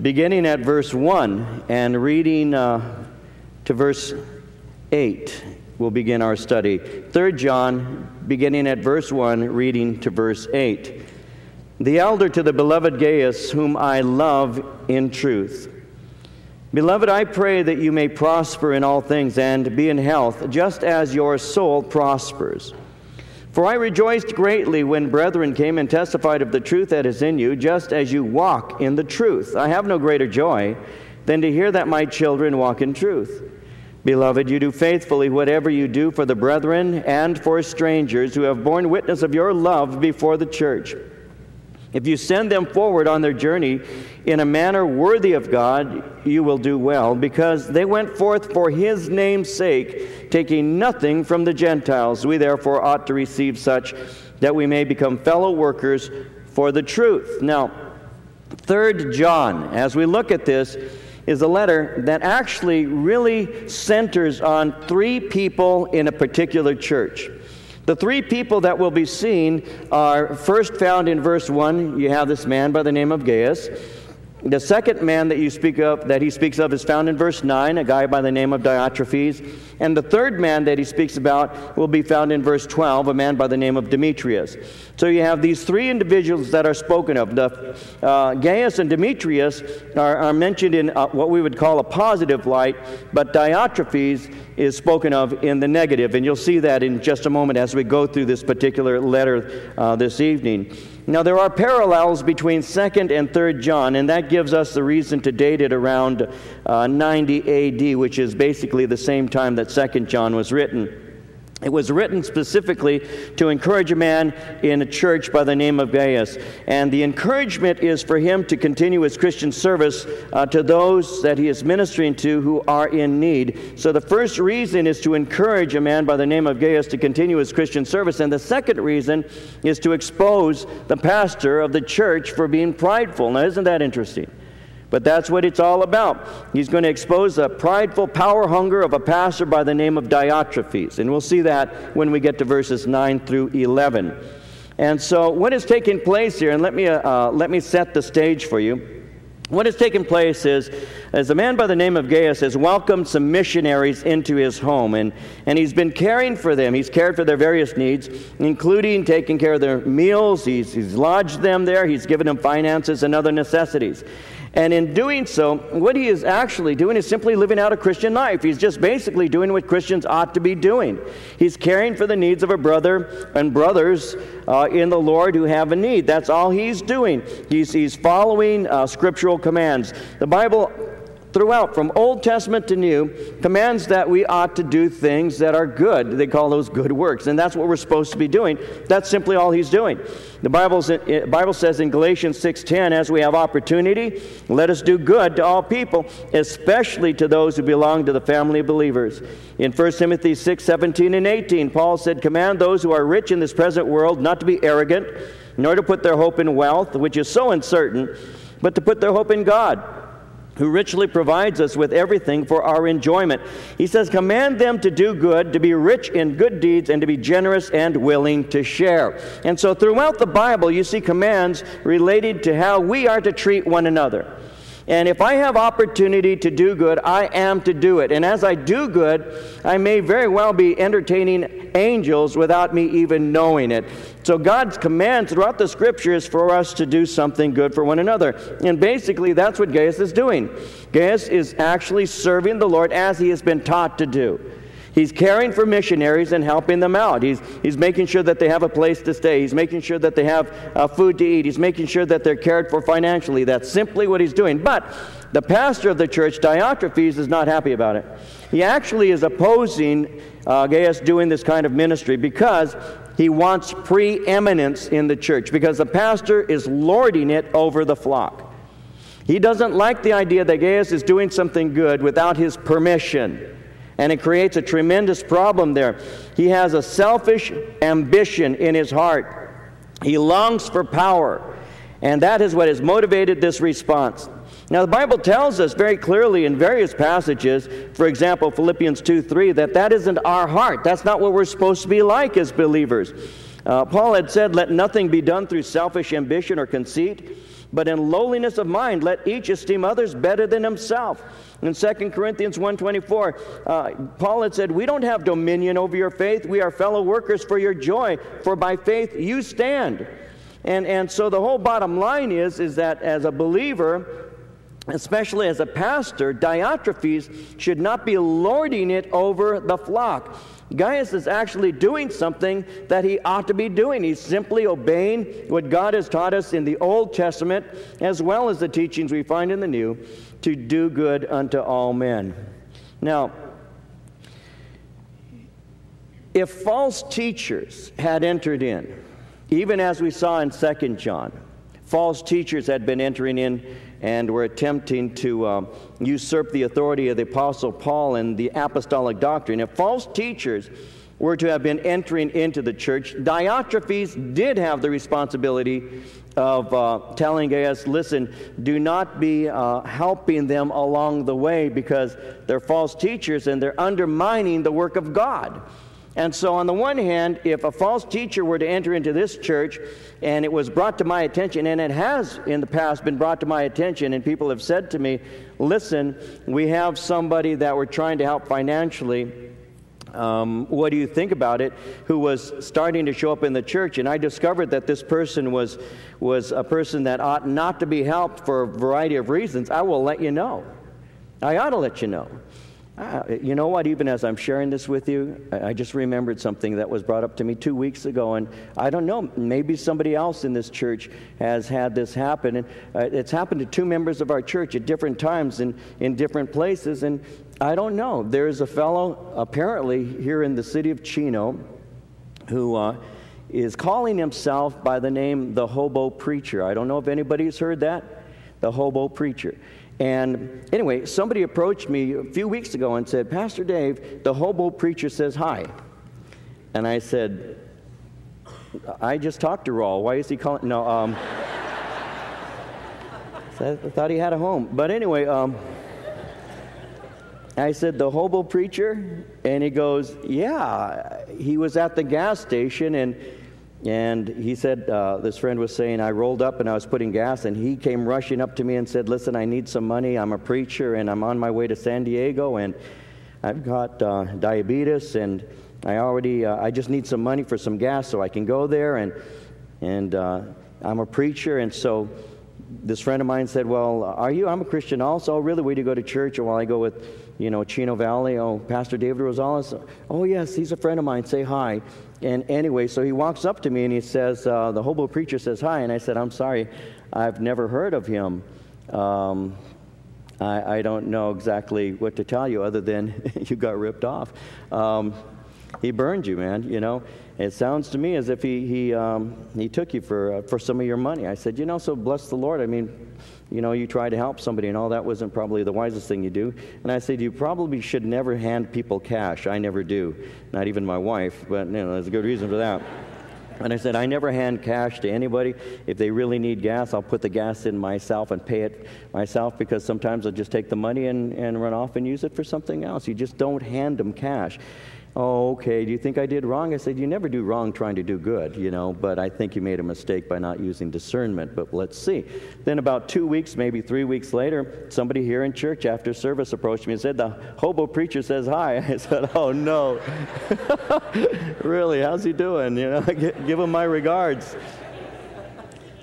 beginning at verse 1 and reading uh, to verse 8. We'll begin our study. 3 John, beginning at verse 1, reading to verse 8. The elder to the beloved Gaius, whom I love in truth. Beloved, I pray that you may prosper in all things and be in health, just as your soul prospers. For I rejoiced greatly when brethren came and testified of the truth that is in you, just as you walk in the truth. I have no greater joy than to hear that my children walk in truth. Beloved, you do faithfully whatever you do for the brethren and for strangers who have borne witness of your love before the church. If you send them forward on their journey in a manner worthy of God, you will do well, because they went forth for his name's sake, taking nothing from the Gentiles. We therefore ought to receive such that we may become fellow workers for the truth. Now, Third John, as we look at this, is a letter that actually really centers on three people in a particular church. The three people that will be seen are first found in verse 1. You have this man by the name of Gaius. The second man that you speak of, that he speaks of, is found in verse 9, a guy by the name of Diotrephes. And the third man that he speaks about will be found in verse 12, a man by the name of Demetrius. So you have these three individuals that are spoken of. The, uh, Gaius and Demetrius are, are mentioned in uh, what we would call a positive light, but Diotrephes is spoken of in the negative. And you'll see that in just a moment as we go through this particular letter uh, this evening. Now, there are parallels between 2nd and 3rd John, and that gives us the reason to date it around uh, 90 AD, which is basically the same time that 2nd John was written. It was written specifically to encourage a man in a church by the name of Gaius. And the encouragement is for him to continue his Christian service uh, to those that he is ministering to who are in need. So the first reason is to encourage a man by the name of Gaius to continue his Christian service. And the second reason is to expose the pastor of the church for being prideful. Now, isn't that interesting? But that's what it's all about. He's going to expose the prideful power hunger of a pastor by the name of Diotrephes. And we'll see that when we get to verses 9 through 11. And so, what is taking place here, and let me, uh, let me set the stage for you. What has taken place is, as a man by the name of Gaius has welcomed some missionaries into his home, and, and he's been caring for them. He's cared for their various needs, including taking care of their meals. He's, he's lodged them there. He's given them finances and other necessities. And in doing so, what he is actually doing is simply living out a Christian life. He's just basically doing what Christians ought to be doing. He's caring for the needs of a brother and brothers uh, in the Lord who have a need. That's all he's doing. He's, he's following uh, scriptural commands. The Bible throughout, from Old Testament to New, commands that we ought to do things that are good. They call those good works, and that's what we're supposed to be doing. That's simply all he's doing. The Bible's, eh, Bible says in Galatians 6:10, as we have opportunity, let us do good to all people, especially to those who belong to the family of believers. In 1 Timothy 6:17 and 18, Paul said, Command those who are rich in this present world not to be arrogant, nor to put their hope in wealth, which is so uncertain, but to put their hope in God who richly provides us with everything for our enjoyment. He says, Command them to do good, to be rich in good deeds, and to be generous and willing to share. And so, throughout the Bible, you see commands related to how we are to treat one another. And if I have opportunity to do good, I am to do it. And as I do good, I may very well be entertaining angels without me even knowing it. So God's command throughout the scripture is for us to do something good for one another. And basically, that's what Gaius is doing. Gaius is actually serving the Lord as he has been taught to do. He's caring for missionaries and helping them out. He's, he's making sure that they have a place to stay. He's making sure that they have uh, food to eat. He's making sure that they're cared for financially. That's simply what he's doing. But the pastor of the church, Diotrephes, is not happy about it. He actually is opposing uh, Gaius doing this kind of ministry because he wants preeminence in the church, because the pastor is lording it over the flock. He doesn't like the idea that Gaius is doing something good without his permission and it creates a tremendous problem there. He has a selfish ambition in his heart, he longs for power, and that is what has motivated this response. Now, the Bible tells us very clearly in various passages, for example, Philippians 2 3, that that isn't our heart. That's not what we're supposed to be like as believers. Uh, Paul had said, Let nothing be done through selfish ambition or conceit but in lowliness of mind let each esteem others better than himself. In 2 Corinthians 1.24, uh, Paul had said, We don't have dominion over your faith. We are fellow workers for your joy, for by faith you stand. And, and so the whole bottom line is, is that as a believer, especially as a pastor, Diotrephes should not be lording it over the flock. Gaius is actually doing something that he ought to be doing. He's simply obeying what God has taught us in the Old Testament, as well as the teachings we find in the New, to do good unto all men. Now, if false teachers had entered in, even as we saw in 2 John, false teachers had been entering in and were attempting to um, usurp the authority of the Apostle Paul and the apostolic doctrine. If false teachers were to have been entering into the church, Diotrephes did have the responsibility of uh, telling Gaius, listen, do not be uh, helping them along the way because they're false teachers and they're undermining the work of God. And so, on the one hand, if a false teacher were to enter into this church and it was brought to my attention, and it has in the past been brought to my attention, and people have said to me, listen, we have somebody that we're trying to help financially. Um, what do you think about it? Who was starting to show up in the church, and I discovered that this person was was a person that ought not to be helped for a variety of reasons. I will let you know. I ought to let you know. Uh, you know what? Even as I'm sharing this with you, I just remembered something that was brought up to me two weeks ago. And I don't know, maybe somebody else in this church has had this happen. And uh, it's happened to two members of our church at different times and in different places. And I don't know. There's a fellow apparently here in the city of Chino who. Uh, is calling himself by the name the hobo preacher. I don't know if anybody's heard that. The hobo preacher. And anyway, somebody approached me a few weeks ago and said, Pastor Dave, the hobo preacher says hi. And I said, I just talked to Raul. Why is he calling? No, um, I thought he had a home. But anyway, um, I said, the hobo preacher? And he goes, yeah. He was at the gas station and and he said, uh, this friend was saying, I rolled up and I was putting gas, and he came rushing up to me and said, Listen, I need some money. I'm a preacher and I'm on my way to San Diego, and I've got uh, diabetes, and I already, uh, I just need some money for some gas so I can go there, and, and uh, I'm a preacher. And so this friend of mine said, Well, are you? I'm a Christian also. Really? Where do you go to church? Or while I go with, you know, Chino Valley? Oh, Pastor David Rosales? Oh, yes, he's a friend of mine. Say hi. And anyway, so he walks up to me and he says, uh, The hobo preacher says hi. And I said, I'm sorry, I've never heard of him. Um, I, I, don't know exactly what to tell you other than you got ripped off. Um, he burned you, man, you know. It sounds to me as if he, he, um, he took you for, uh, for some of your money. I said, you know, so bless the Lord. I mean, you know, you try to help somebody and all that wasn't probably the wisest thing you do. And I said, you probably should never hand people cash. I never do. Not even my wife, but, you know, there's a good reason for that. And I said, I never hand cash to anybody. If they really need gas, I'll put the gas in myself and pay it myself because sometimes I'll just take the money and, and run off and use it for something else. You just don't hand them cash. Oh, okay. Do you think I did wrong? I said, You never do wrong trying to do good, you know, but I think you made a mistake by not using discernment. But let's see. Then, about two weeks, maybe three weeks later, somebody here in church after service approached me and said, The hobo preacher says hi. I said, Oh, no. really? How's he doing? You know, give him my regards.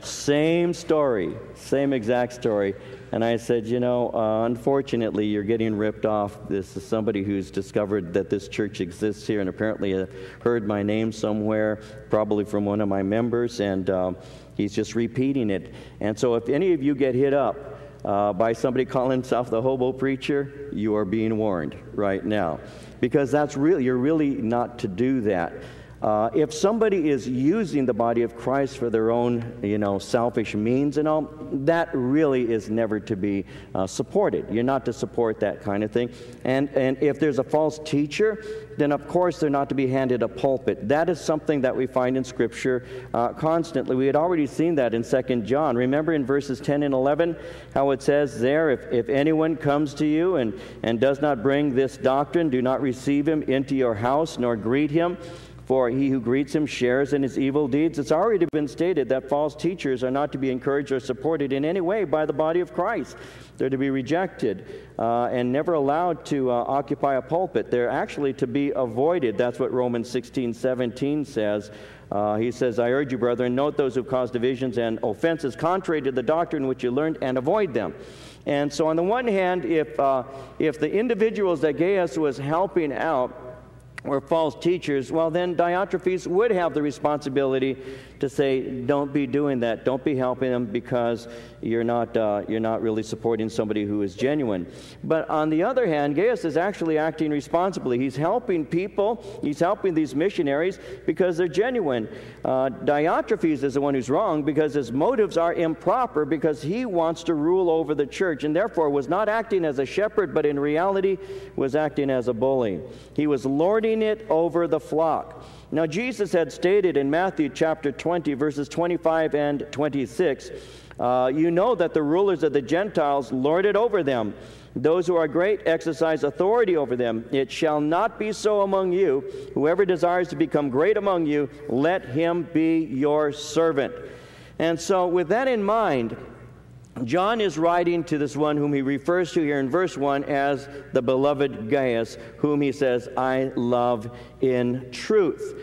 Same story, same exact story. And I said, You know, uh, unfortunately, you're getting ripped off. This is somebody who's discovered that this church exists here and apparently uh, heard my name somewhere, probably from one of my members, and um, he's just repeating it. And so, if any of you get hit up, uh, by somebody calling himself the hobo preacher, you are being warned right now. Because that's really, you're really not to do that. Uh, if somebody is using the body of Christ for their own, you know, selfish means and all, that really is never to be uh, supported. You're not to support that kind of thing. And, and if there's a false teacher, then of course they're not to be handed a pulpit. That is something that we find in Scripture uh, constantly. We had already seen that in 2 John. Remember in verses 10 and 11 how it says there, if, if anyone comes to you and, and does not bring this doctrine, do not receive him into your house nor greet him. For he who greets him shares in his evil deeds. It's already been stated that false teachers are not to be encouraged or supported in any way by the body of Christ. They're to be rejected uh, and never allowed to uh, occupy a pulpit. They're actually to be avoided. That's what Romans 16 17 says. Uh, he says, I urge you, brethren, note those who cause divisions and offenses contrary to the doctrine which you learned and avoid them. And so, on the one hand, if, uh, if the individuals that Gaius was helping out, were false teachers, well, then Diotrephes would have the responsibility to say, don't be doing that. Don't be helping them because you're not, uh, you're not really supporting somebody who is genuine. But on the other hand, Gaius is actually acting responsibly. He's helping people, he's helping these missionaries because they're genuine. Uh, Diotrephes is the one who's wrong because his motives are improper because he wants to rule over the church and therefore was not acting as a shepherd, but in reality was acting as a bully. He was lording it over the flock. Now, Jesus had stated in Matthew chapter 20, verses 25 and 26, uh, you know that the rulers of the Gentiles lord it over them. Those who are great exercise authority over them. It shall not be so among you. Whoever desires to become great among you, let him be your servant. And so, with that in mind, John is writing to this one whom he refers to here in verse 1 as the beloved Gaius, whom he says, I love in truth.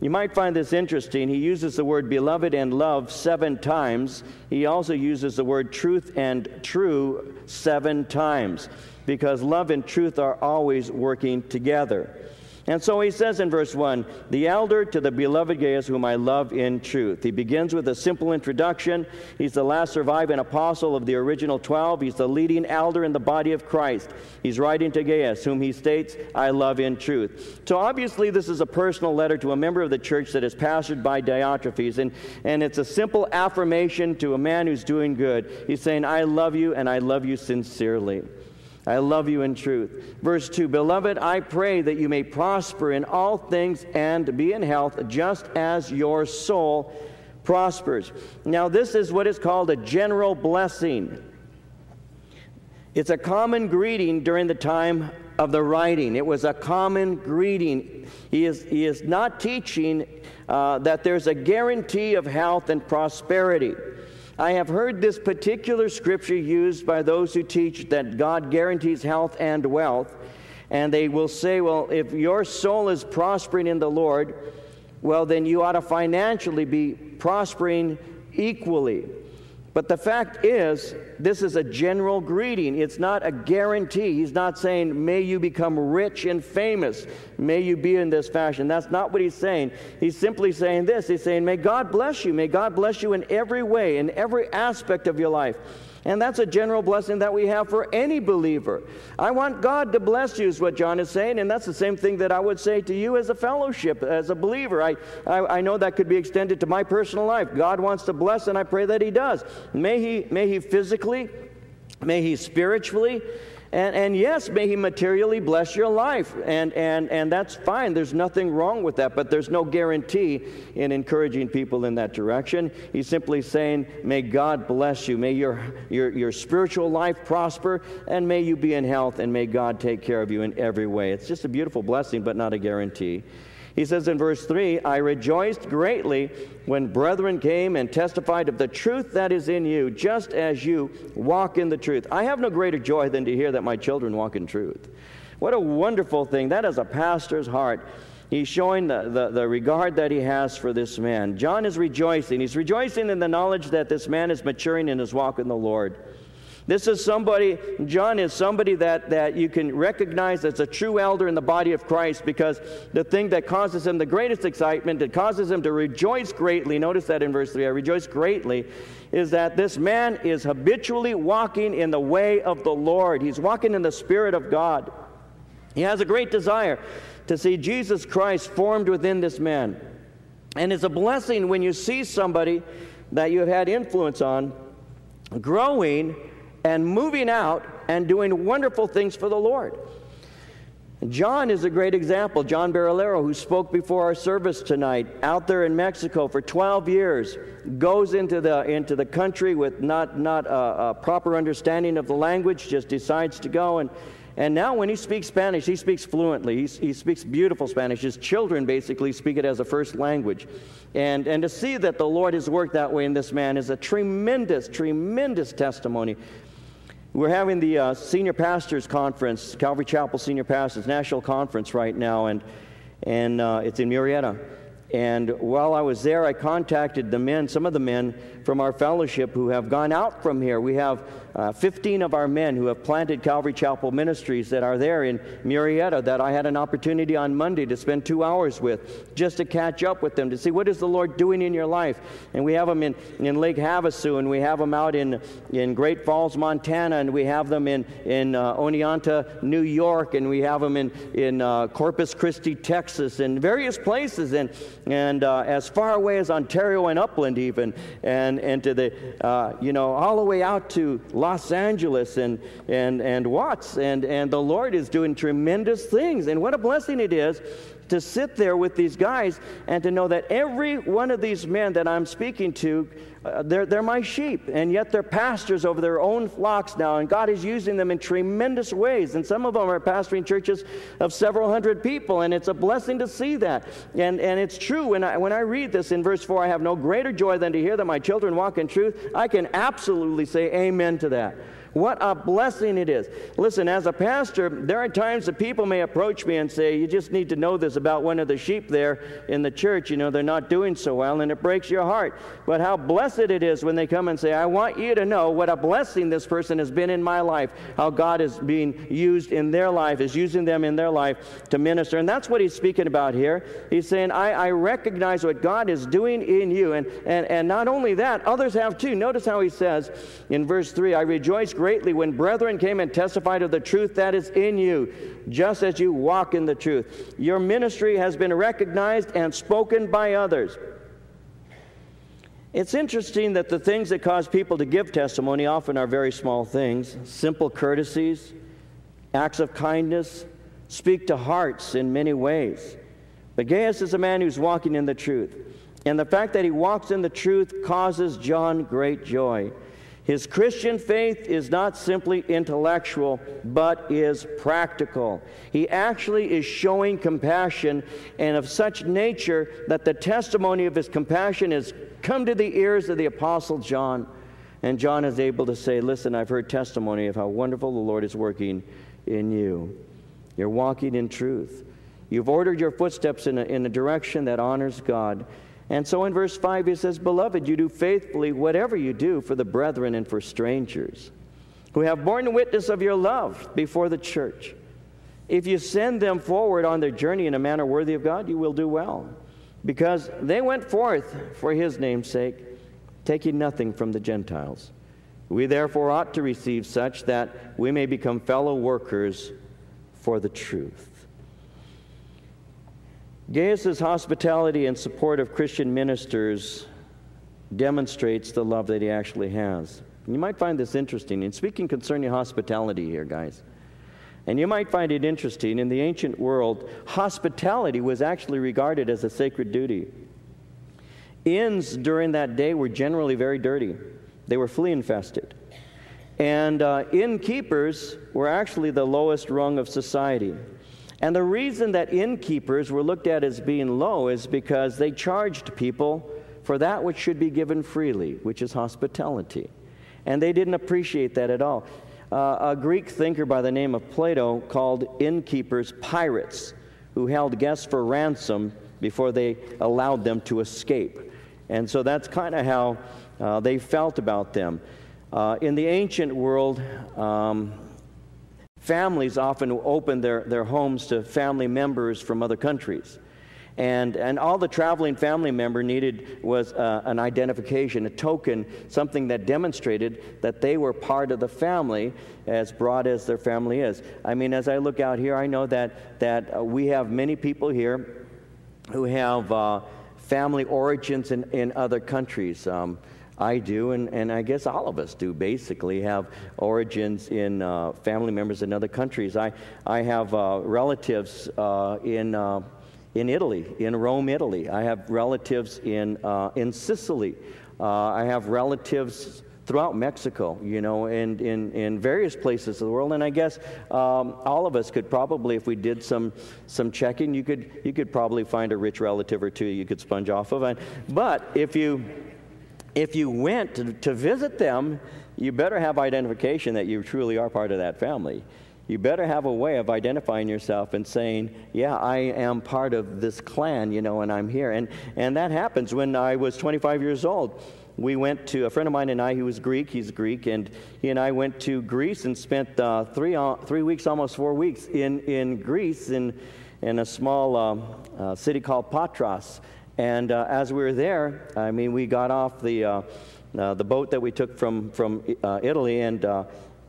You might find this interesting. He uses the word beloved and love seven times. He also uses the word truth and true seven times because love and truth are always working together. And so he says in verse 1 The elder to the beloved Gaius, whom I love in truth. He begins with a simple introduction. He's the last surviving apostle of the original 12. He's the leading elder in the body of Christ. He's writing to Gaius, whom he states, I love in truth. So obviously, this is a personal letter to a member of the church that is pastored by Diotrephes. And, and it's a simple affirmation to a man who's doing good. He's saying, I love you, and I love you sincerely. I love you in truth. Verse 2 Beloved, I pray that you may prosper in all things and be in health, just as your soul prospers. Now, this is what is called a general blessing. It's a common greeting during the time of the writing. It was a common greeting. He is, he is not teaching uh, that there's a guarantee of health and prosperity. I have heard this particular scripture used by those who teach that God guarantees health and wealth. And they will say, well, if your soul is prospering in the Lord, well, then you ought to financially be prospering equally. But the fact is, this is a general greeting. It's not a guarantee. He's not saying, may you become rich and famous. May you be in this fashion. That's not what he's saying. He's simply saying this. He's saying, may God bless you. May God bless you in every way, in every aspect of your life. And that's a general blessing that we have for any believer. I want God to bless you, is what John is saying, and that's the same thing that I would say to you as a fellowship, as a believer. I, I, I know that could be extended to my personal life. God wants to bless, and I pray that He does. May He, may he physically, may He spiritually, and, and yes, may He materially bless your life. And, and, and that's fine. There's nothing wrong with that, but there's no guarantee in encouraging people in that direction. He's simply saying, May God bless you. May your, your, your spiritual life prosper, and may you be in health, and may God take care of you in every way. It's just a beautiful blessing, but not a guarantee. He says in verse 3 I rejoiced greatly when brethren came and testified of the truth that is in you, just as you walk in the truth. I have no greater joy than to hear that my children walk in truth. What a wonderful thing. That is a pastor's heart. He's showing the, the, the, regard that he has for this man. John is rejoicing. He's rejoicing in the knowledge that this man is maturing in his walk in the Lord. This is somebody, John is somebody that, that you can recognize as a true elder in the body of Christ because the thing that causes him the greatest excitement, that causes him to rejoice greatly, notice that in verse 3, I rejoice greatly, is that this man is habitually walking in the way of the Lord. He's walking in the Spirit of God. He has a great desire to see Jesus Christ formed within this man. And it's a blessing when you see somebody that you have had influence on growing and moving out and doing wonderful things for the Lord. John is a great example. John Barilaro, who spoke before our service tonight, out there in Mexico for 12 years, goes into the, into the country with not, not a, a proper understanding of the language, just decides to go and, And now, when he speaks Spanish, he speaks fluently. He, he speaks beautiful Spanish. His children basically speak it as a first language. And, and to see that the Lord has worked that way in this man is a tremendous, tremendous testimony. We're having the uh, Senior Pastors Conference, Calvary Chapel Senior Pastors National Conference right now, and, and uh, it's in Murrieta. And while I was there, I contacted the men, some of the men from our fellowship who have gone out from here. We have uh, 15 of our men who have planted Calvary Chapel Ministries that are there in Murrieta that I had an opportunity on Monday to spend two hours with just to catch up with them to see what is the Lord doing in your life. And we have them in, in Lake Havasu and we have them out in, in Great Falls, Montana, and we have them in, in uh, Oneonta, New York, and we have them in, in uh, Corpus Christi, Texas, and various places. And and uh, as far away as Ontario and Upland, even, and, and to the, uh, you know, all the way out to Los Angeles and, and, and Watts. And, and the Lord is doing tremendous things. And what a blessing it is to sit there with these guys and to know that every one of these men that I'm speaking to, uh, they're, they're my sheep, and yet they're pastors over their own flocks now, and God is using them in tremendous ways. And some of them are pastoring churches of several hundred people, and it's a blessing to see that. And, and it's true, when I, when I read this in verse 4, I have no greater joy than to hear that my children walk in truth. I can absolutely say amen to that. What a blessing it is. Listen, as a pastor, there are times that people may approach me and say, You just need to know this about one of the sheep there in the church. You know, they're not doing so well, and it breaks your heart. But how blessed it is when they come and say, I want you to know what a blessing this person has been in my life, how God is being used in their life, is using them in their life to minister. And that's what he's speaking about here. He's saying, I, I recognize what God is doing in you. And, and, and not only that, others have too. Notice how he says in verse 3 I rejoice greatly when brethren came and testified of the truth that is in you, just as you walk in the truth. Your ministry has been recognized and spoken by others. It's interesting that the things that cause people to give testimony often are very small things simple courtesies, acts of kindness, speak to hearts in many ways. But Gaius is a man who's walking in the truth. And the fact that he walks in the truth causes John great joy. His Christian faith is not simply intellectual, but is practical. He actually is showing compassion, and of such nature that the testimony of his compassion has come to the ears of the Apostle John. And John is able to say, Listen, I've heard testimony of how wonderful the Lord is working in you. You're walking in truth. You've ordered your footsteps in a, in a direction that honors God. And so in verse 5, he says, Beloved, you do faithfully whatever you do for the brethren and for strangers who have borne witness of your love before the church. If you send them forward on their journey in a manner worthy of God, you will do well, because they went forth for his name's sake, taking nothing from the Gentiles. We therefore ought to receive such that we may become fellow workers for the truth. Gaius's hospitality and support of Christian ministers demonstrates the love that he actually has. You might find this interesting. In speaking concerning hospitality here, guys, and you might find it interesting, in the ancient world, hospitality was actually regarded as a sacred duty. Inns during that day were generally very dirty, they were flea infested. And uh, innkeepers were actually the lowest rung of society. And the reason that innkeepers were looked at as being low is because they charged people for that which should be given freely, which is hospitality. And they didn't appreciate that at all. Uh, a Greek thinker by the name of Plato called innkeepers pirates who held guests for ransom before they allowed them to escape. And so that's kind of how uh, they felt about them. Uh, in the ancient world, um, families often opened their, their homes to family members from other countries. And, and all the traveling family member needed was uh, an identification, a token, something that demonstrated that they were part of the family, as broad as their family is. I mean, as I look out here, I know that, that uh, we have many people here who have uh, family origins in, in other countries. Um, I do, and, and I guess all of us do basically have origins in uh, family members in other countries. I, I have uh, relatives uh, in, uh, in Italy, in Rome, Italy. I have relatives in, uh, in Sicily. Uh, I have relatives throughout Mexico, you know, and in, in various places of the world. And I guess um, all of us could probably, if we did some, some checking, you could, you could probably find a rich relative or two you could sponge off of. But if you, if you went to, to visit them, you better have identification that you truly are part of that family. You better have a way of identifying yourself and saying, Yeah, I am part of this clan, you know, and I'm here. And, and that happens when I was 25 years old we went to a friend of mine and I, who was Greek, he's Greek, and he and I went to Greece and spent uh, three, uh, three weeks, almost four weeks in, in Greece in, in a small um, uh, city called Patras. And uh, as we were there, I mean, we got off the, uh, uh, the boat that we took from, from Italy and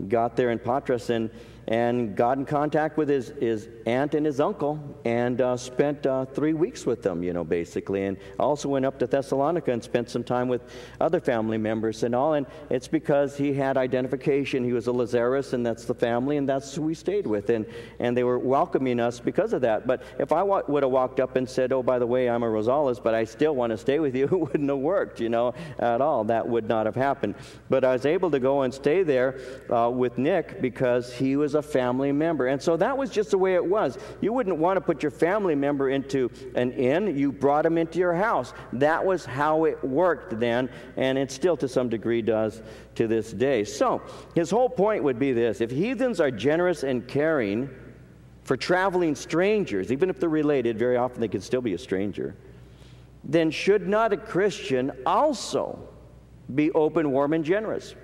got there in Patras, and and got in contact with his, his aunt and his uncle and uh, spent uh, three weeks with them, you know, basically. And also went up to Thessalonica and spent some time with other family members and all. And it's because he had identification. He was a Lazarus, and that's the family, and that's who we stayed with. And, and they were welcoming us because of that. But if I wa- would have walked up and said, oh, by the way, I'm a Rosales, but I still want to stay with you, it wouldn't have worked, you know, at all. That would not have happened. But I was able to go and stay there uh, with Nick because he was a family member. And so that was just the way it was. You wouldn't want to put your family member into an inn, you brought him into your house. That was how it worked then, and it still to some degree does to this day. So his whole point would be this if heathens are generous and caring, for traveling strangers, even if they're related, very often they can still be a stranger, then should not a Christian also be open, warm, and generous?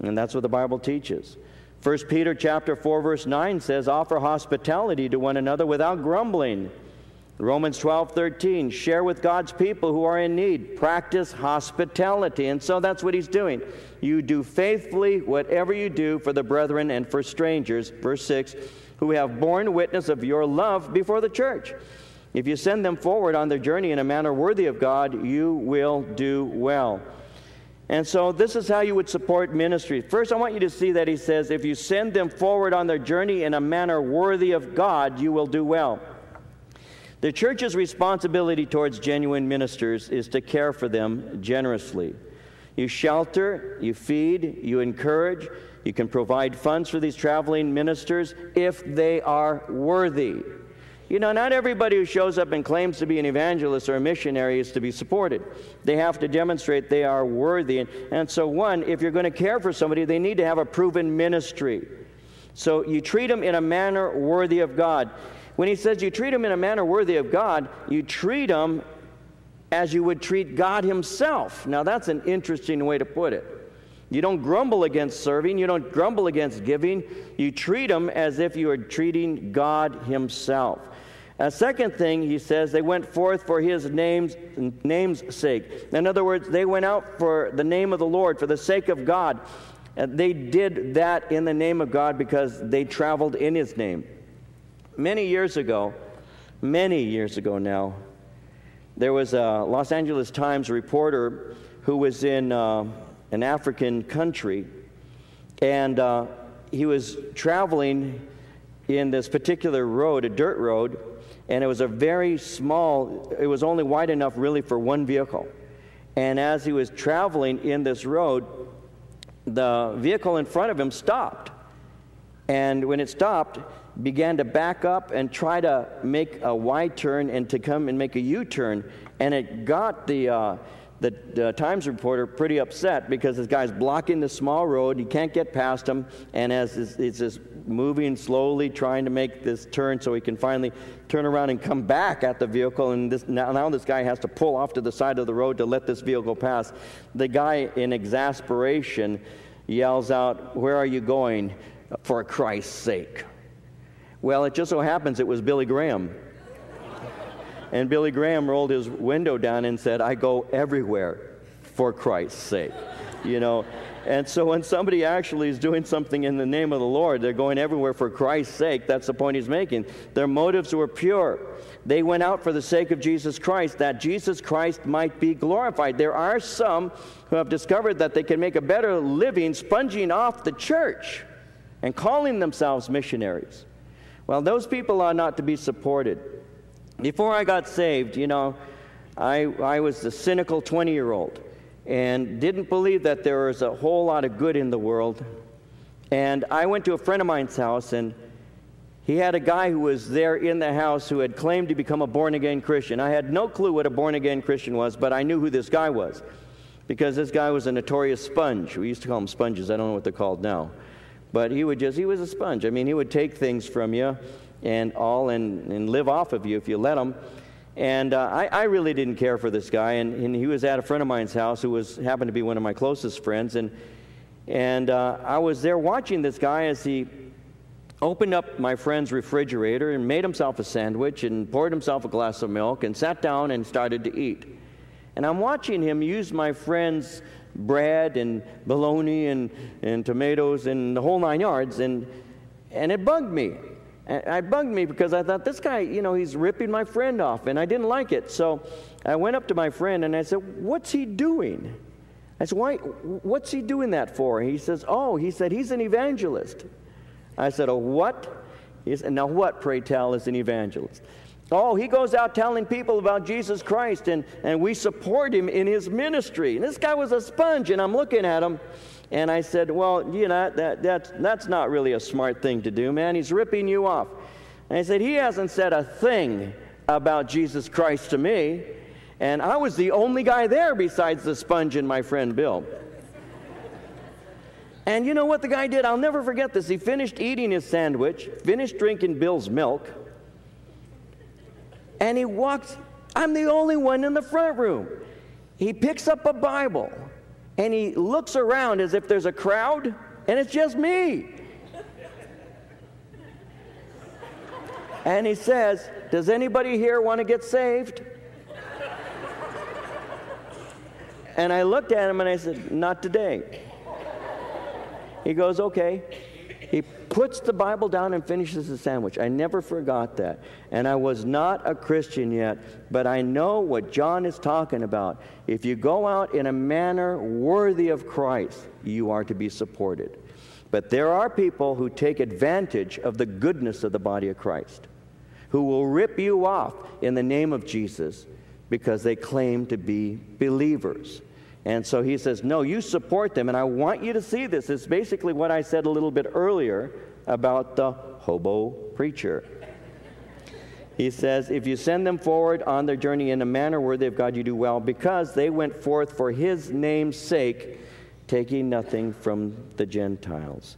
And that's what the Bible teaches. 1 Peter chapter 4 verse 9 says offer hospitality to one another without grumbling. Romans 12, 13, share with God's people who are in need. Practice hospitality. And so that's what he's doing. You do faithfully whatever you do for the brethren and for strangers, verse 6, who have borne witness of your love before the church. If you send them forward on their journey in a manner worthy of God, you will do well. And so this is how you would support ministry. First, I want you to see that he says, if you send them forward on their journey in a manner worthy of God, you will do well. The church's responsibility towards genuine ministers is to care for them generously. You shelter, you feed, you encourage, you can provide funds for these traveling ministers if they are worthy. You know, not everybody who shows up and claims to be an evangelist or a missionary is to be supported. They have to demonstrate they are worthy. And, and so, one, if you're going to care for somebody, they need to have a proven ministry. So you treat them in a manner worthy of God. When he says you treat them in a manner worthy of God, you treat them as you would treat God Himself. Now, that's an interesting way to put it. You don't grumble against serving, you don't grumble against giving. You treat them as if you are treating God Himself. A second thing he says, they went forth for his name's, name's sake. In other words, they went out for the name of the Lord, for the sake of God. And they did that in the name of God because they traveled in his name. Many years ago, many years ago now, there was a Los Angeles Times reporter who was in uh, an African country, and uh, he was traveling in this particular road, a dirt road, and it was a very small, it was only wide enough really for one vehicle. And as he was traveling in this road, the vehicle in front of him stopped. And when it stopped, began to back up and try to make a Y turn and to come and make a U turn. And it got the, uh, the Times reporter pretty upset because this guy's blocking the small road. He can't get past him. And as he's just moving slowly, trying to make this turn so he can finally turn around and come back at the vehicle. And this, now, now this guy has to pull off to the side of the road to let this vehicle pass. The guy, in exasperation, yells out, Where are you going? For Christ's sake. Well, it just so happens it was Billy Graham. And Billy Graham rolled his window down and said, I go everywhere for Christ's sake. You know, and so when somebody actually is doing something in the name of the Lord, they're going everywhere for Christ's sake. That's the point he's making. Their motives were pure. They went out for the sake of Jesus Christ, that Jesus Christ might be glorified. There are some who have discovered that they can make a better living sponging off the church and calling themselves missionaries. Well, those people are not to be supported. Before I got saved, you know, I, I was the cynical 20 year old. and didn't believe that there was a whole lot of good in the world. And I went to a friend of mine's house, and he had a guy who was there in the house who had claimed to become a born again Christian. I had no clue what a born again Christian was, but I knew who this guy was because this guy was a notorious sponge. We used to call them sponges. I don't know what they're called now. But he would just, he was a sponge. I mean, he would take things from you and all and, and live off of you if you let them. And uh, I, I, really didn't care for this guy. And, and, he was at a friend of mine's house who was happened to be one of my closest friends. And, and uh, I was there watching this guy as he opened up my friend's refrigerator and made himself a sandwich and poured himself a glass of milk and sat down and started to eat. And I'm watching him use my friend's bread and bologna and, and tomatoes and the whole nine yards, and, and it bugged me. It bugged me because I thought, this guy, you know, he's ripping my friend off, and I didn't like it. So I went up to my friend and I said, What's he doing? I said, Why, What's he doing that for? He says, Oh, he said, he's an evangelist. I said, Oh, what? He said, Now, what, pray tell, is an evangelist? Oh, he goes out telling people about Jesus Christ, and, and we support him in his ministry. And this guy was a sponge, and I'm looking at him, and I said, Well, you know, that, that, that's not really a smart thing to do, man. He's ripping you off. And I said, He hasn't said a thing about Jesus Christ to me. And I was the only guy there besides the sponge and my friend Bill. And you know what the guy did? I'll never forget this. He finished eating his sandwich, finished drinking Bill's milk, and he walks. I'm the only one in the front room. He picks up a Bible and he looks around as if there's a crowd, and it's just me. and he says, Does anybody here want to get saved? and I looked at him and I said, Not today. He goes, Okay. Puts the Bible down and finishes the sandwich. I never forgot that. And I was not a Christian yet, but I know what John is talking about. If you go out in a manner worthy of Christ, you are to be supported. But there are people who take advantage of the goodness of the body of Christ, who will rip you off in the name of Jesus because they claim to be believers. And so he says, No, you support them. And I want you to see this. It's basically what I said a little bit earlier about the hobo preacher. He says, If you send them forward on their journey in a manner worthy of God, you do well, because they went forth for his name's sake, taking nothing from the Gentiles.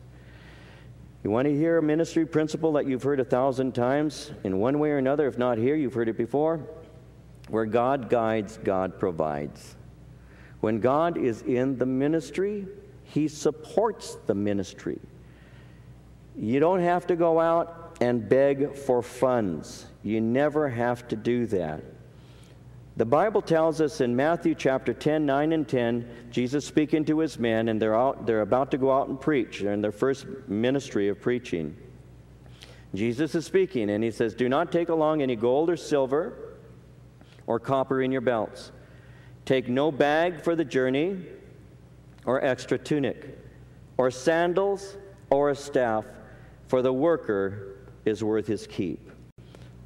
You want to hear a ministry principle that you've heard a thousand times in one way or another? If not here, you've heard it before. Where God guides, God provides. When God is in the ministry, He supports the ministry. You don't have to go out and beg for funds. You never have to do that. The Bible tells us in Matthew chapter 10, 9 and 10, Jesus speaking to his men, and they're, out, they're about to go out and preach. They're in their first ministry of preaching. Jesus is speaking, and he says, Do not take along any gold or silver or copper in your belts Take no bag for the journey, or extra tunic, or sandals, or a staff, for the worker is worth his keep.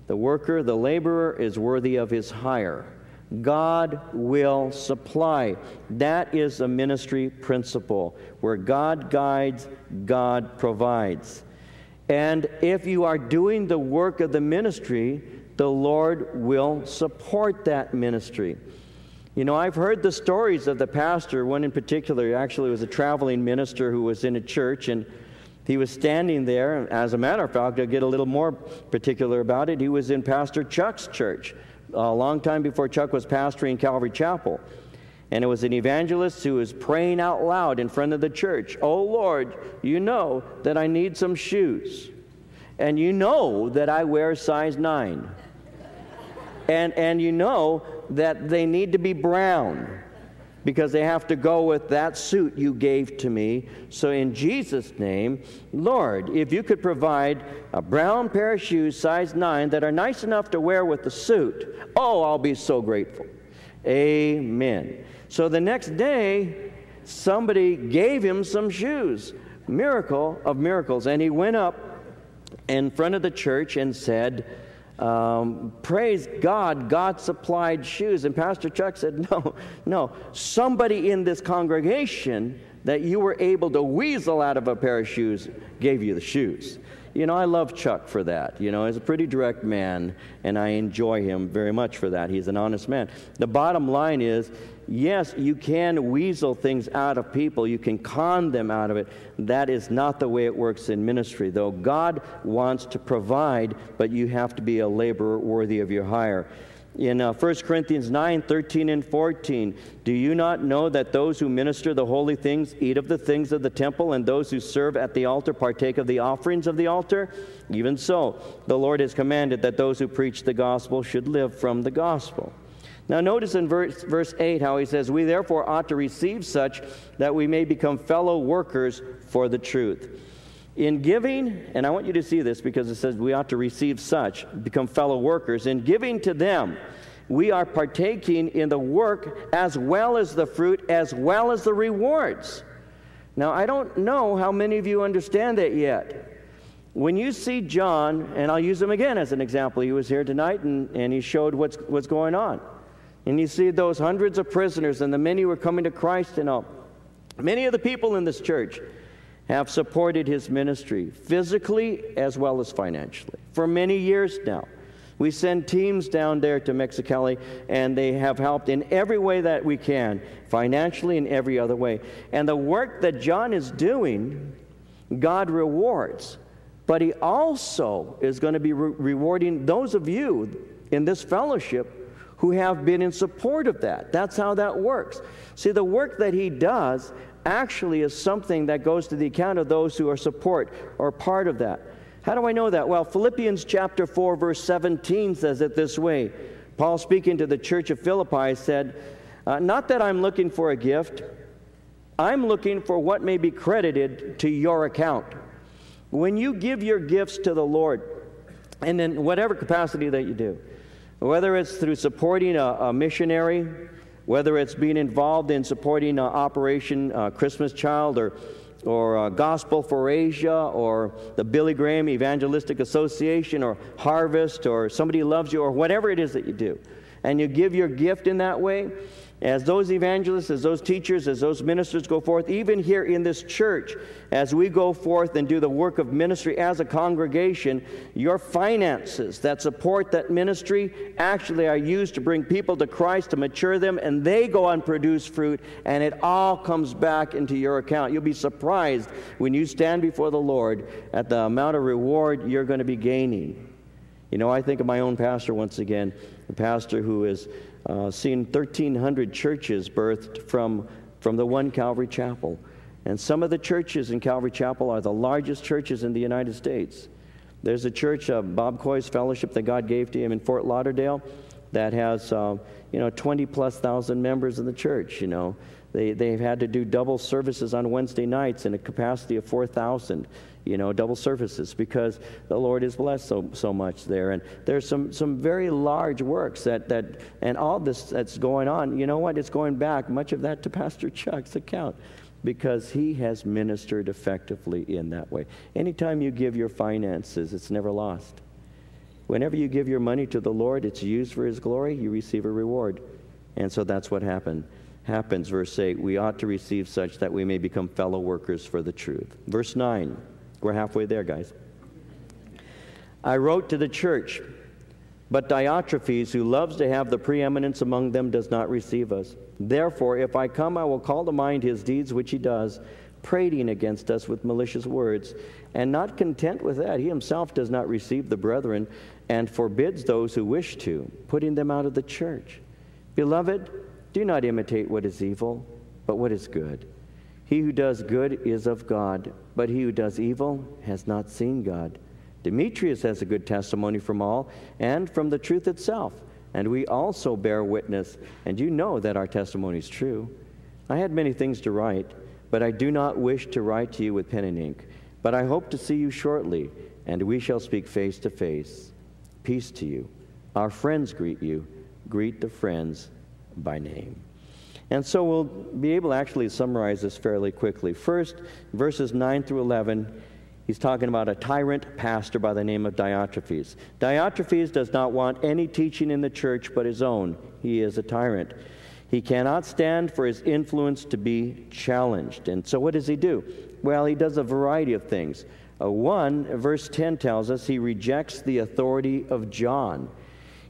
The worker, the laborer, is worthy of his hire. God will supply. That is a ministry principle. Where God guides, God provides. And if you are doing the work of the ministry, the Lord will support that ministry. You know, I've heard the stories of the pastor. One in particular actually was a traveling minister who was in a church, and he was standing there. As a matter of fact, I'll get a little more particular about it. He was in Pastor Chuck's church a long time before Chuck was pastoring Calvary Chapel. And it was an evangelist who was praying out loud in front of the church Oh Lord, you know that I need some shoes. And you know that I wear size 9. And, and you know that they need to be brown because they have to go with that suit you gave to me. So, in Jesus' name, Lord, if you could provide a brown pair of shoes, size 9, that are nice enough to wear with the suit, oh, I'll be so grateful. Amen. So, the next day, somebody gave him some shoes. Miracle of miracles. And he went up in front of the church and said, Um, praise God, God supplied shoes. And Pastor Chuck said, No, no, somebody in this congregation that you were able to weasel out of a pair of shoes gave you the shoes. You know, I love Chuck for that. You know, he's a pretty direct man, and I enjoy him very much for that. He's an honest man. The bottom line is yes, you can weasel things out of people, you can con them out of it. That is not the way it works in ministry, though. God wants to provide, but you have to be a laborer worthy of your hire in uh, 1 Corinthians 9 13 and 14. Do you not know that those who minister the holy things eat of the things of the temple, and those who serve at the altar partake of the offerings of the altar? Even so, the Lord has commanded that those who preach the gospel should live from the gospel. Now, notice in verse, verse 8 how he says, We therefore ought to receive such that we may become fellow workers for the truth. In giving, and I want you to see this because it says we ought to receive such, become fellow workers. In giving to them, we are partaking in the work as well as the fruit, as well as the rewards. Now, I don't know how many of you understand that yet. When you see John, and I'll use him again as an example, he was here tonight and, and he showed what's, what's going on. And you see those hundreds of prisoners and the many who are coming to Christ and all. Many of the people in this church have supported his ministry physically as well as financially for many years now. We send teams down there to Mexicali, and they have helped in every way that we can, financially and every other way. And the work that John is doing, God rewards. But he also is going to be re- rewarding those of you in this fellowship who have been in support of that. That's how that works. See, the work that he does actually is something that goes to the account of those who are support or part of that. How do I know that? Well, Philippians chapter 4 verse 17 says it this way. Paul speaking to the church of Philippi said, uh, "Not that I'm looking for a gift, I'm looking for what may be credited to your account." When you give your gifts to the Lord, and in whatever capacity that you do, whether it's through supporting a, a missionary, whether it's being involved in supporting uh, Operation uh, Christmas Child or, or uh, Gospel for Asia or the Billy Graham Evangelistic Association or Harvest or Somebody Loves You or whatever it is that you do, and you give your gift in that way, as those evangelists, as those teachers, as those ministers go forth, even here in this church, as we go forth and do the work of ministry as a congregation, your finances that support that ministry actually are used to bring people to Christ, to mature them, and they go and produce fruit, and it all comes back into your account. You'll be surprised when you stand before the Lord at the amount of reward you're going to be gaining. You know, I think of my own pastor once again, a pastor who is uh, seen 1,300 churches birthed from, from the one Calvary Chapel. And some of the churches in Calvary Chapel are the largest churches in the United States. There's a church, uh, Bob Coy's fellowship that God gave to him in Fort Lauderdale, that has, uh, you know, 20 plus thousand members in the church, you know. They, they've had to do double services on Wednesday nights in a capacity of 4,000 you know, double services because the Lord is blessed so, so much there. And there's some, some very large works that, that, and all this that's going on, you know what? It's going back, much of that to Pastor Chuck's account because he has ministered effectively in that way. Anytime you give your finances, it's never lost. Whenever you give your money to the Lord, it's used for his glory, you receive a reward. And so that's what happened. Happens, verse 8, we ought to receive such that we may become fellow workers for the truth. Verse 9, we're halfway there, guys. I wrote to the church, but Diotrephes, who loves to have the preeminence among them, does not receive us. Therefore, if I come, I will call to mind his deeds which he does, prating against us with malicious words. And not content with that, he himself does not receive the brethren and forbids those who wish to, putting them out of the church. Beloved, do not imitate what is evil, but what is good. He who does good is of God, but he who does evil has not seen God. Demetrius has a good testimony from all and from the truth itself, and we also bear witness, and you know that our testimony is true. I had many things to write, but I do not wish to write to you with pen and ink. But I hope to see you shortly, and we shall speak face to face. Peace to you. Our friends greet you. Greet the friends by name. And so we'll be able to actually summarize this fairly quickly. First, verses 9 through 11, He's talking about a tyrant pastor by the name of Diotrephes. Diotrephes does not want any teaching in the church but his own. He is a tyrant. He cannot stand for his influence to be challenged. And so, what does he do? Well, he does a variety of things. Uh, one, verse 10 tells us he rejects the authority of John.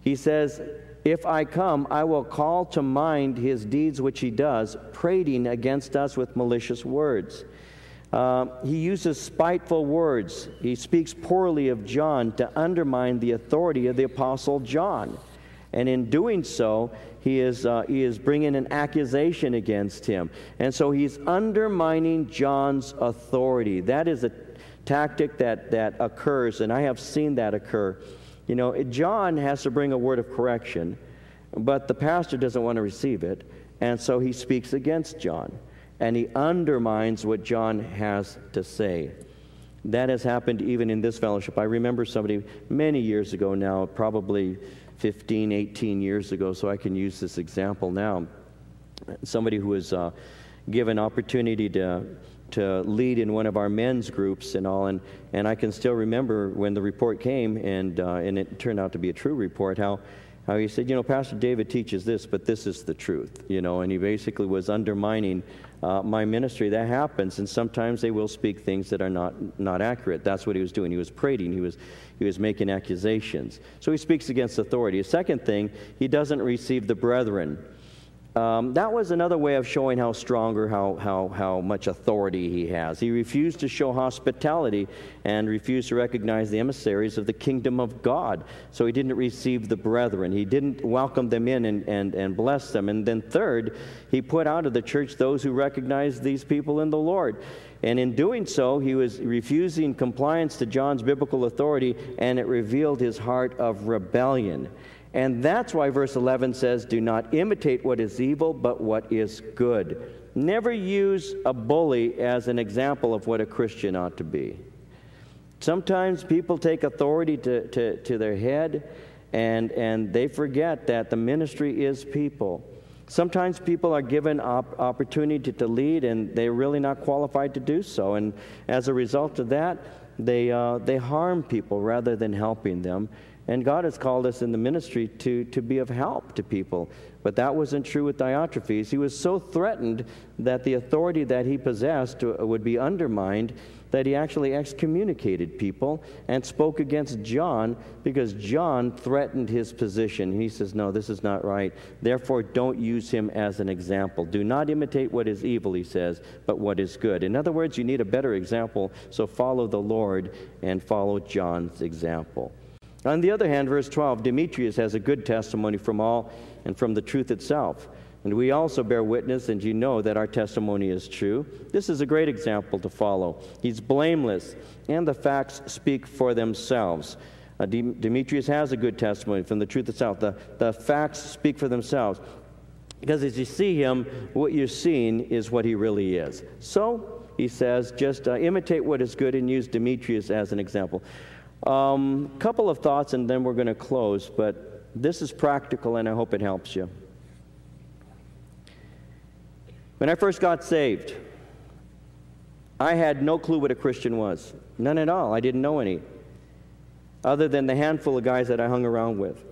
He says, If I come, I will call to mind his deeds which he does, prating against us with malicious words. Uh, he uses spiteful words. He speaks poorly of John to undermine the authority of the Apostle John. And in doing so, he is, uh, he is bringing an accusation against him. And so he's undermining John's authority. That is a tactic that, that occurs, and I have seen that occur. You know, John has to bring a word of correction, but the pastor doesn't want to receive it, and so he speaks against John, and he undermines what John has to say. That has happened even in this fellowship. I remember somebody many years ago now, probably 15, 18 years ago, so I can use this example now. Somebody who was uh, given opportunity to to lead in one of our men's groups and all. And, and I can still remember when the report came, and, uh, and it turned out to be a true report, how, how he said, You know, Pastor David teaches this, but this is the truth, you know, and he basically was undermining uh, my ministry. That happens, and sometimes they will speak things that are not, not accurate. That's what he was doing. He was prating, he was, he was making accusations. So he speaks against authority. A second thing, he doesn't receive the brethren. Um, that was another way of showing how stronger, how, how, how much authority he has. He refused to show hospitality and refused to recognize the emissaries of the kingdom of God. So he didn't receive the brethren. He didn't welcome them in and, and, and bless them. And then, third, he put out of the church those who recognized these people in the Lord. And in doing so, he was refusing compliance to John's biblical authority, and it revealed his heart of rebellion. And that's why verse 11 says, Do not imitate what is evil, but what is good. Never use a bully as an example of what a Christian ought to be. Sometimes people take authority to, to, to their head and, and they forget that the ministry is people. Sometimes people are given op- opportunity to lead and they're really not qualified to do so. And as a result of that, they, uh, they harm people rather than helping them. And God has called us in the ministry to, to be of help to people. But that wasn't true with Diotrephes. He was so threatened that the authority that he possessed uh, would be undermined that he actually excommunicated people and spoke against John because John threatened his position. He says, No, this is not right. Therefore, don't use him as an example. Do not imitate what is evil, he says, but what is good. In other words, you need a better example, so follow the Lord and follow John's example. On the other hand, verse 12, Demetrius has a good testimony from all and from the truth itself. And we also bear witness, and you know that our testimony is true. This is a great example to follow. He's blameless, and the facts speak for themselves. Uh, Demetrius has a good testimony from the truth itself. The, the facts speak for themselves. Because as you see him, what you're seeing is what he really is. So, he says, just uh, imitate what is good and use Demetrius as an example. A um, couple of thoughts and then we're going to close, but this is practical and I hope it helps you. When I first got saved, I had no clue what a Christian was. None at all. I didn't know any, other than the handful of guys that I hung around with.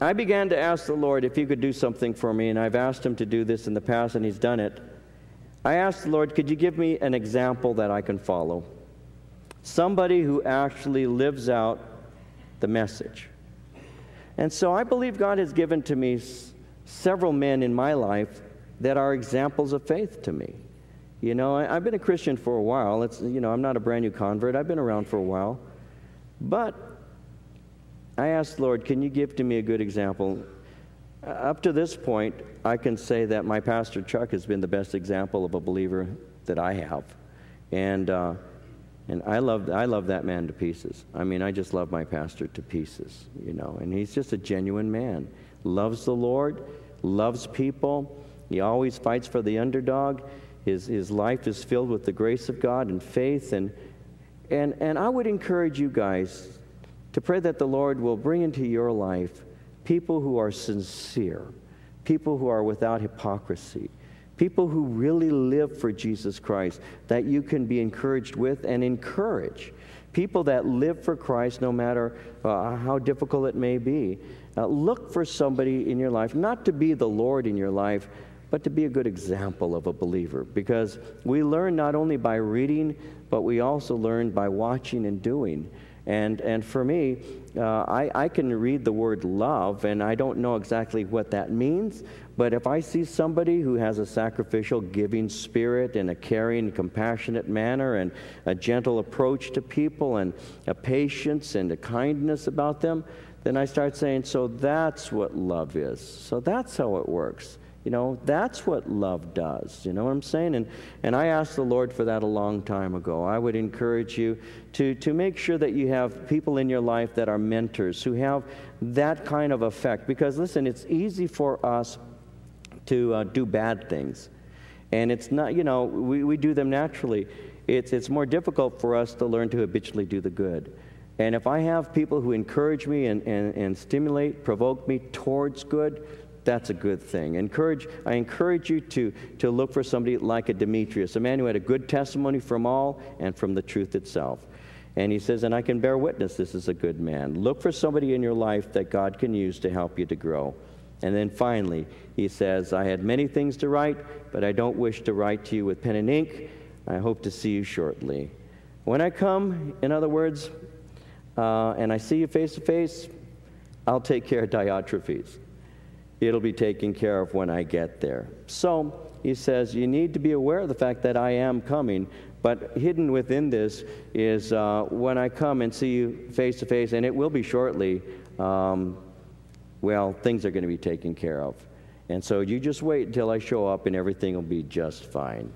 I began to ask the Lord if He could do something for me, and I've asked Him to do this in the past, and He's done it. I asked the Lord, could you give me an example that I can follow? Somebody who actually lives out the message. And so I believe God has given to me s- several men in my life that are examples of faith to me. You know, I, have been a Christian for a while. It's, you know, I'm not a brand new convert. I've been around for a while. But I asked Lord, can you give to me a good example? Uh, up to this point, I can say that my pastor Chuck has been the best example of a believer that I have. And, uh, and I love, I love that man to pieces. I mean, I just love my pastor to pieces, you know. And he's just a genuine man. Loves the Lord, loves people. He always fights for the underdog. His, his life is filled with the grace of God and faith. And, and, and I would encourage you guys to pray that the Lord will bring into your life people who are sincere, people who are without hypocrisy, people who really live for Jesus Christ that you can be encouraged with and encourage. People that live for Christ no matter uh, how difficult it may be. Uh, look for somebody in your life, not to be the Lord in your life, but to be a good example of a believer. Because we learn not only by reading, but we also learn by watching and doing. And, and for me, uh, I, I can read the word love, and I don't know exactly what that means, but if I see somebody who has a sacrificial, giving spirit and a caring, compassionate manner and a gentle approach to people and a patience and a kindness about them, then I start saying, so that's what love is. So that's how it works. You know, that's what love does. You know what I'm saying? And, and I asked the Lord for that a long time ago. I would encourage you to, to make sure that you have people in your life that are mentors who have that kind of effect. Because, listen, it's easy for us to uh, do bad things. And it's not, you know, we, we do them naturally. It's, it's more difficult for us to learn to habitually do the good. And if I have people who encourage me and, and, and stimulate, provoke me towards good, that's a good thing. Encourage, I encourage you to, to look for somebody like a Demetrius, a man who had a good testimony from all and from the truth itself. And he says, and I can bear witness this is a good man. Look for somebody in your life that God can use to help you to grow. And then finally, he says, I had many things to write, but I don't wish to write to you with pen and ink. I hope to see you shortly. When I come, in other words, uh, and I see you face to face, I'll take care of Diotrephes. It'll be taken care of when I get there. So he says, You need to be aware of the fact that I am coming. But hidden within this is uh, when I come and see you face to face, and it will be shortly, um, well, things are going to be taken care of. And so you just wait until I show up, and everything will be just fine.